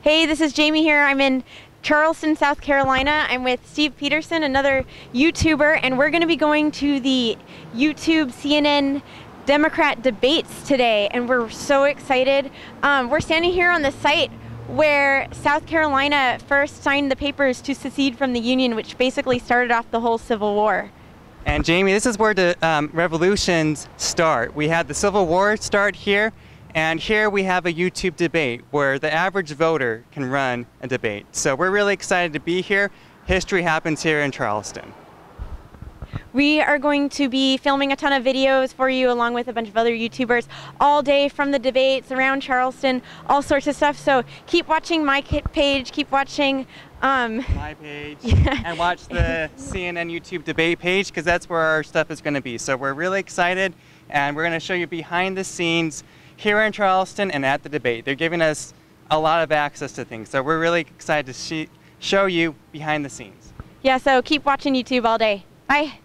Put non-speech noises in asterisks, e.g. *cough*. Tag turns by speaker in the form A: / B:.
A: Hey, this is Jamie here. I'm in Charleston, South Carolina. I'm with Steve Peterson, another YouTuber, and we're going to be going to the YouTube CNN Democrat debates today, and we're so excited. Um, we're standing here on the site where South Carolina first signed the papers to secede from the Union, which basically started off the whole Civil War.
B: And Jamie, this is where the um, revolutions start. We had the Civil War start here, and here we have a YouTube debate where the average voter can run a debate. So we're really excited to be here. History happens here in Charleston.
A: We are going to be filming a ton of videos for you along with a bunch of other YouTubers all day from the debates around Charleston, all sorts of stuff. So keep watching my page, keep watching um,
B: my page, *laughs* yeah. and watch the CNN YouTube debate page because that's where our stuff is going to be. So we're really excited and we're going to show you behind the scenes here in Charleston and at the debate. They're giving us a lot of access to things. So we're really excited to see, show you behind the scenes.
A: Yeah, so keep watching YouTube all day. Bye.